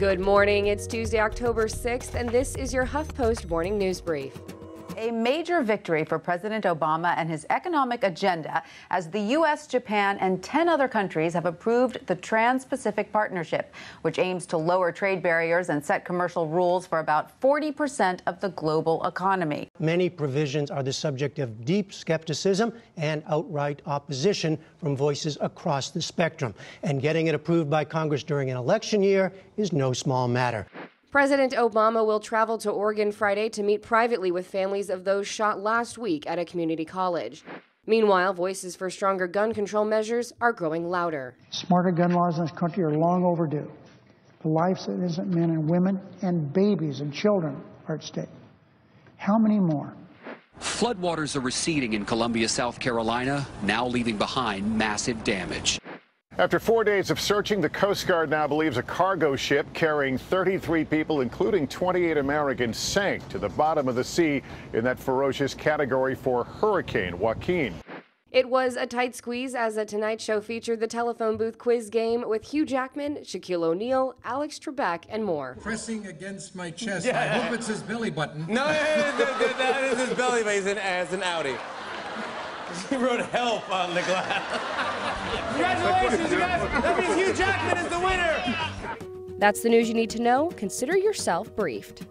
Good morning. It's Tuesday, October 6th, and this is your HuffPost morning news brief. A major victory for President Obama and his economic agenda as the U.S., Japan, and 10 other countries have approved the Trans Pacific Partnership, which aims to lower trade barriers and set commercial rules for about 40% of the global economy. Many provisions are the subject of deep skepticism and outright opposition from voices across the spectrum. And getting it approved by Congress during an election year is no small matter. President Obama will travel to Oregon Friday to meet privately with families of those shot last week at a community college. Meanwhile, voices for stronger gun control measures are growing louder. Smarter gun laws in this country are long overdue. The lives of innocent men and women and babies and children are at stake. How many more? Floodwaters are receding in Columbia, South Carolina, now leaving behind massive damage. After four days of searching, the Coast Guard now believes a cargo ship carrying 33 people, including 28 Americans, sank to the bottom of the sea in that ferocious category four Hurricane Joaquin. It was a tight squeeze as a Tonight Show featured the telephone booth quiz game with Hugh Jackman, Shaquille O'Neal, Alex Trebek, and more. Pressing against my chest. Yeah. I hope it's his belly button. No, that is his belly button as an Audi. He wrote help on the glass. Congratulations, you guys. That means Hugh Jackman is the winner. That's the news you need to know. Consider yourself briefed.